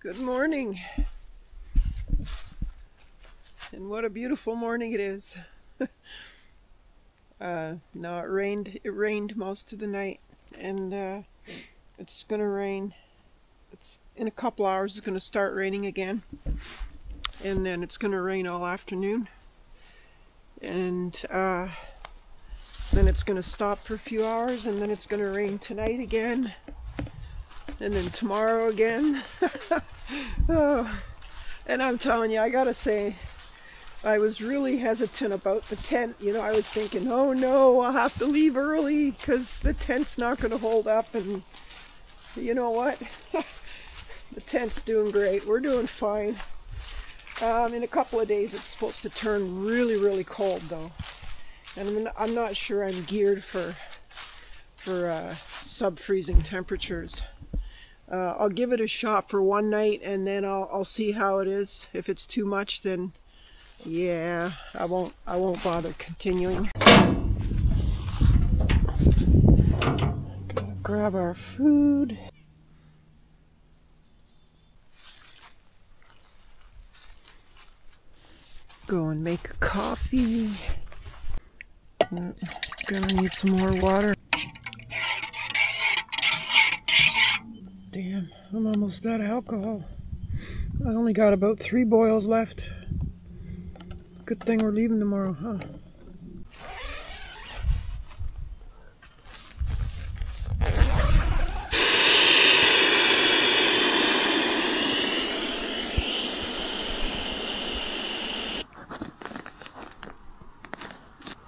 Good morning. And what a beautiful morning it is. uh, no, it rained. It rained most of the night, and uh, it's gonna rain. It's in a couple hours. It's gonna start raining again, and then it's gonna rain all afternoon, and uh, then it's gonna stop for a few hours, and then it's gonna rain tonight again and then tomorrow again. oh, and I'm telling you, I gotta say, I was really hesitant about the tent. You know, I was thinking, oh no, I'll have to leave early because the tent's not gonna hold up. And you know what? the tent's doing great. We're doing fine. Um, in a couple of days, it's supposed to turn really, really cold though. And I'm not sure I'm geared for for uh, sub-freezing temperatures. Uh, I'll give it a shot for one night and then I'll, I'll see how it is. If it's too much, then yeah, I won't, I won't bother continuing. Gotta grab our food. Go and make a coffee. Gonna need some more water. Almost out of alcohol. I only got about three boils left. Good thing we're leaving tomorrow, huh?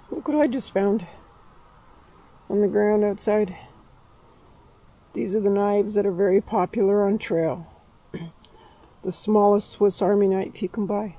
Look what I just found on the ground outside. These are the knives that are very popular on trail. the smallest Swiss Army knife you can buy.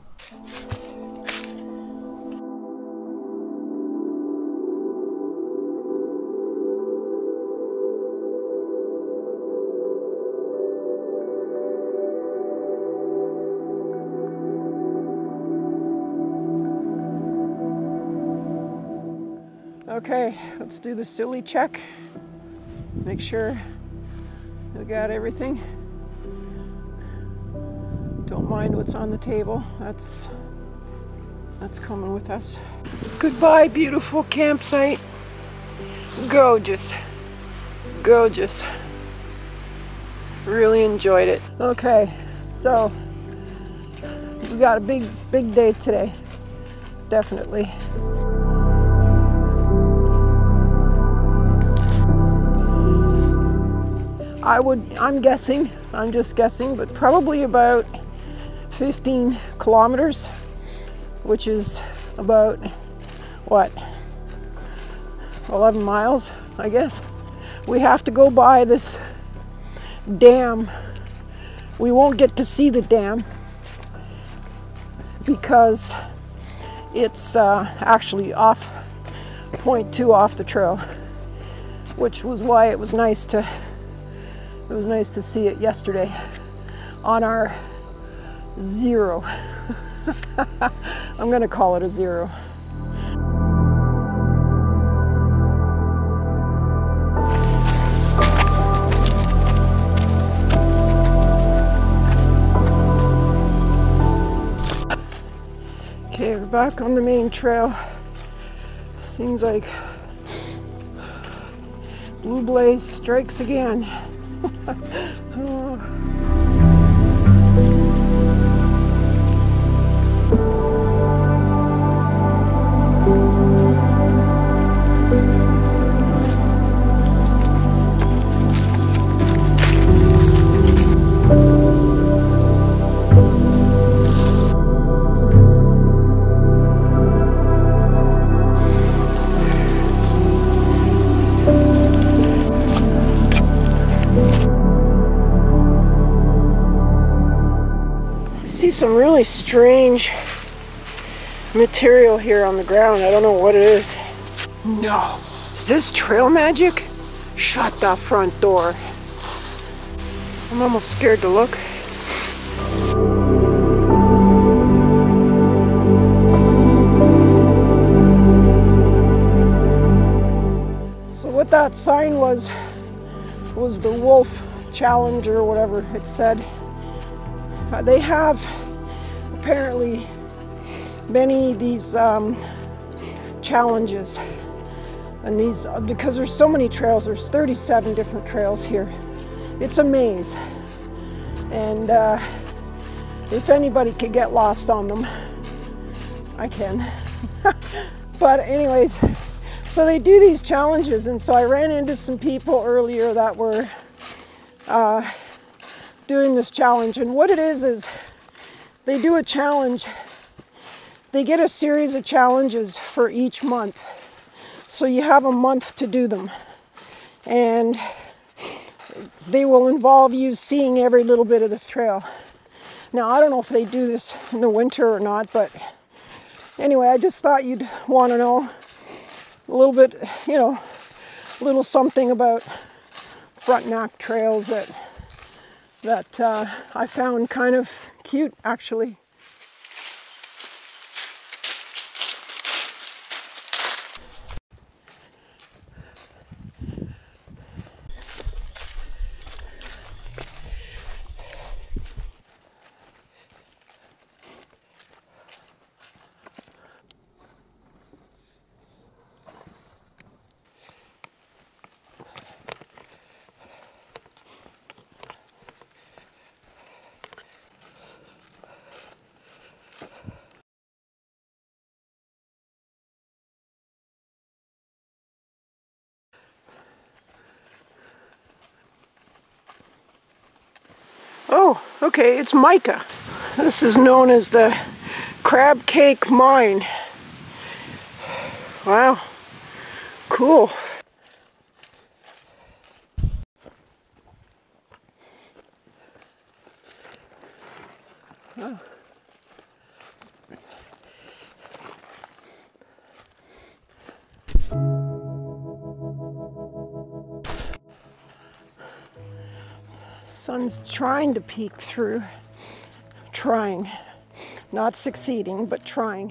Okay, let's do the silly check. Make sure got everything. Don't mind what's on the table. That's that's coming with us. Goodbye, beautiful campsite. Gorgeous. Gorgeous. Really enjoyed it. Okay, so we got a big, big day today. Definitely. I would, I'm guessing, I'm just guessing, but probably about 15 kilometers, which is about what, 11 miles, I guess. We have to go by this dam. We won't get to see the dam because it's uh, actually off point two off the trail, which was why it was nice to it was nice to see it yesterday on our zero. I'm going to call it a zero. Okay, we're back on the main trail. Seems like Blue Blaze strikes again. は あ some really strange material here on the ground. I don't know what it is. No. Is this trail magic? Shut the front door. I'm almost scared to look. So what that sign was, was the wolf challenge or whatever it said. uh, they have apparently many of these um, challenges. And these because there's so many trails there's 37 different trails here. It's a maze. And uh, if anybody could get lost on them I can. But anyways so they do these challenges and so I ran into some people earlier that were uh, doing this challenge. And what it is is they do a challenge they get a series of challenges for each month so you have a month to do them. And they will involve you seeing every little bit of this trail. Now, I don't know if they do this in the winter or not, but anyway, I just thought you'd want to know a little bit, you know, a little something about Frontenac trails that that uh, I found kind of cute, actually. Oh, okay, it's mica. This is known as the Crab Lake mine. Wow, cool. Sun's trying to peek through. Trying. Not succeeding, but trying.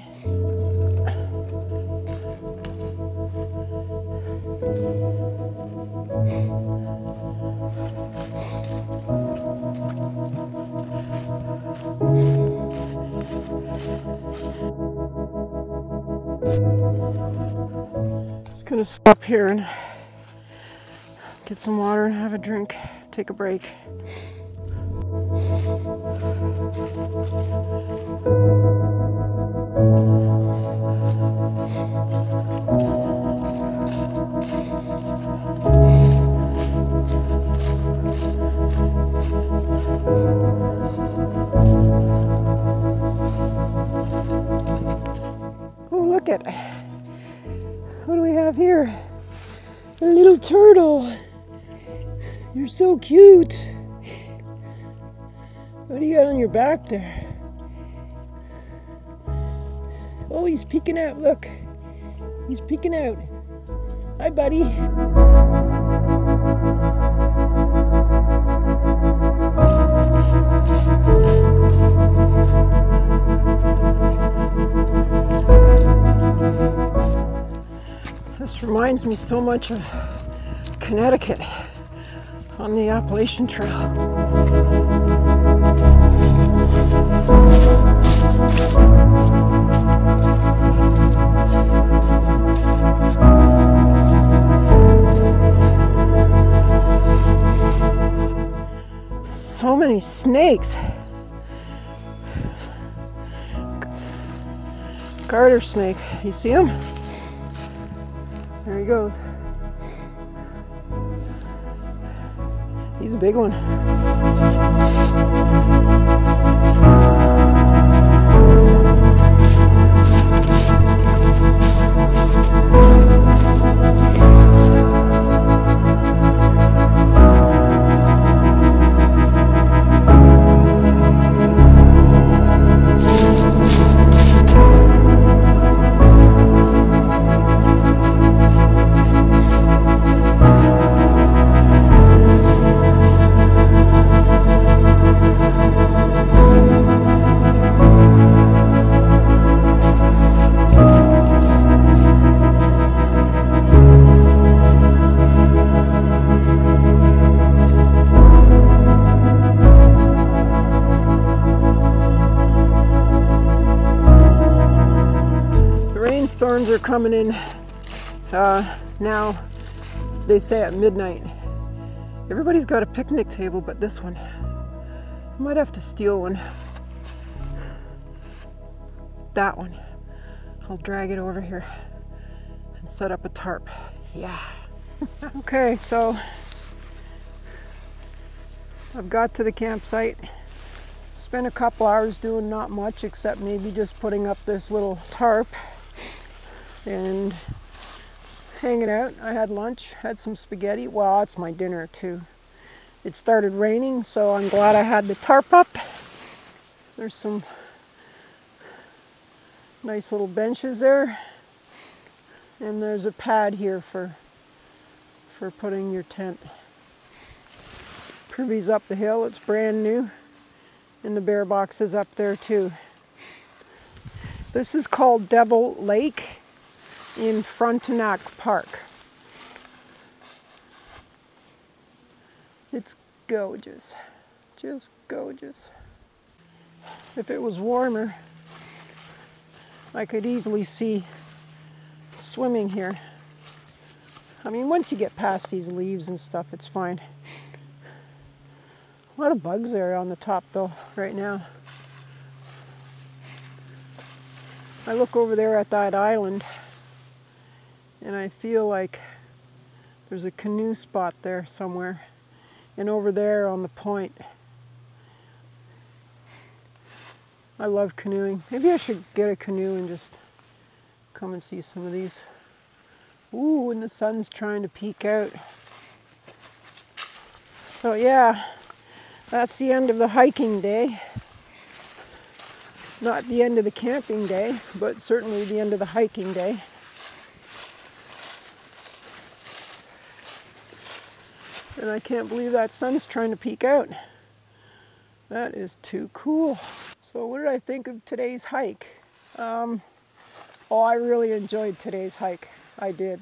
Just gonna stop here and get some water and have a drink take a break. So cute. What do you got on your back there? Oh, he's peeking out. Look. He's peeking out. Hi, buddy. This reminds me so much of Connecticut on the Appalachian Trail. So many snakes. Garter snake. You see him? There he goes. He's a big one. Thunderstorms are coming in uh, now, they say at midnight. Everybody's got a picnic table, but this one. I might have to steal one. That one. I'll drag it over here and set up a tarp. Yeah. okay, so I've got to the campsite. Spent a couple hours doing not much except maybe just putting up this little tarp and hanging out. I had lunch, had some spaghetti. Well, it's my dinner too. It started raining, so I'm glad I had the tarp up. There's some nice little benches there. And there's a pad here for for putting your tent. Privy's up the hill, it's brand new. And the bear box is up there too. This is called Devil Lake in Frontenac Park. It's gorgeous, just gorgeous. If it was warmer, I could easily see swimming here. I mean, once you get past these leaves and stuff, it's fine. A lot of bugs there on the top though, right now. I look over there at that island and I feel like there's a canoe spot there somewhere. And over there on the point I love canoeing. Maybe I should get a canoe and just come and see some of these. Ooh and the sun's trying to peek out. So yeah that's the end of the hiking day. Not the end of the camping day but certainly the end of the hiking day And I can't believe that sun's trying to peek out. That is too cool. So what did I think of today's hike? Um, oh, I really enjoyed today's hike. I did.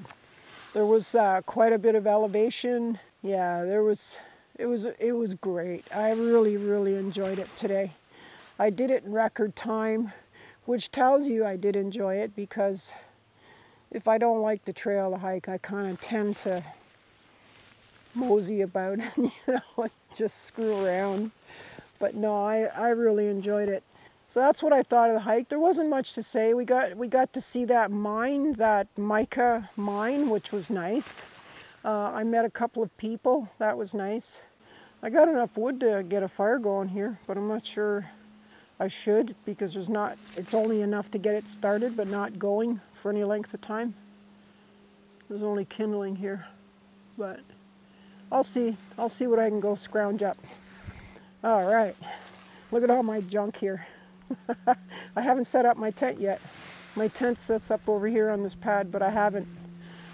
There was uh, quite a bit of elevation. Yeah, there was, it was, it was great. I really, really enjoyed it today. I did it in record time, which tells you I did enjoy it because if I don't like the trail to hike, I kind of tend to mosey about and you know just screw around. But no I, I really enjoyed it. So that's what I thought of the hike. There wasn't much to say. We got we got to see that mine that mica mine which was nice. Uh, I met a couple of people. That was nice. I got enough wood to get a fire going here but I'm not sure I should because there's not it's only enough to get it started but not going for any length of time. There's only kindling here but I'll see. I'll see what I can go scrounge up. All right. Look at all my junk here. I haven't set up my tent yet. My tent sets up over here on this pad, but I haven't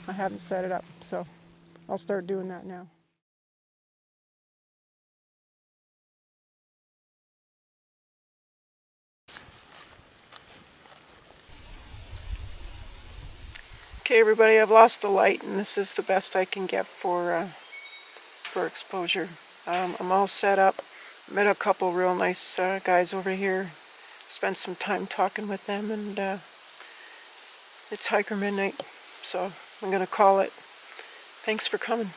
I haven't set it up. So I'll start doing that now. Okay everybody, I've lost the light and this is the best I can get for uh, for exposure. Um, I'm all set up. Met a couple real nice uh, guys over here. Spent some time talking with them and uh, it's hiker midnight. So I'm going to call it. Thanks for coming.